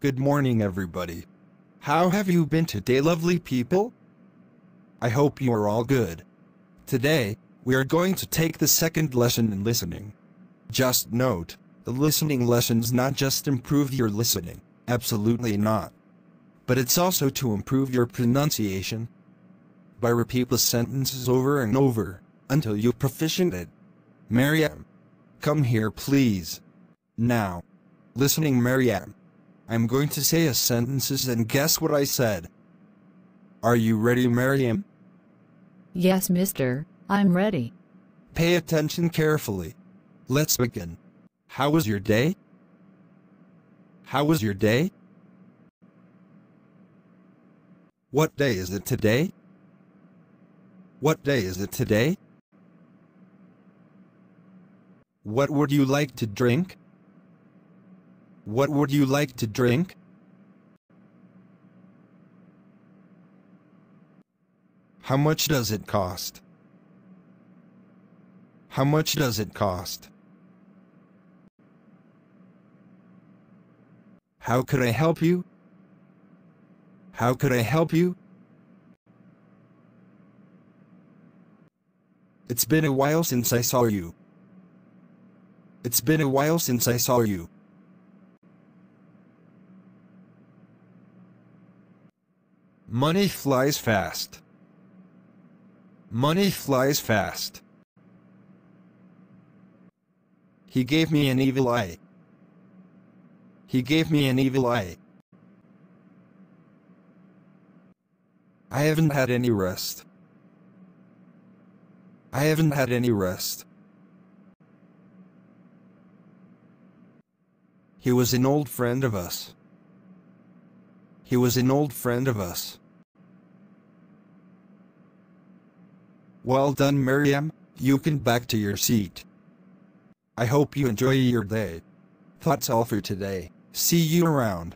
Good morning, everybody. How have you been today, lovely people? I hope you are all good. Today, we are going to take the second lesson in listening. Just note, the listening lessons not just improve your listening, absolutely not. But it's also to improve your pronunciation. By repeat the sentences over and over, until you proficient it. Mariam, come here please. Now, listening Mariam. I'm going to say a sentences and guess what I said. Are you ready, Mariam? Yes, mister, I'm ready. Pay attention carefully. Let's begin. How was your day? How was your day? What day is it today? What day is it today? What would you like to drink? What would you like to drink? How much does it cost? How much does it cost? How could I help you? How could I help you? It's been a while since I saw you. It's been a while since I saw you. Money flies fast. Money flies fast. He gave me an evil eye. He gave me an evil eye. I haven't had any rest. I haven't had any rest. He was an old friend of us. He was an old friend of us. Well done, Miriam. You can back to your seat. I hope you enjoy your day. That's all for today. See you around.